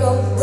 wake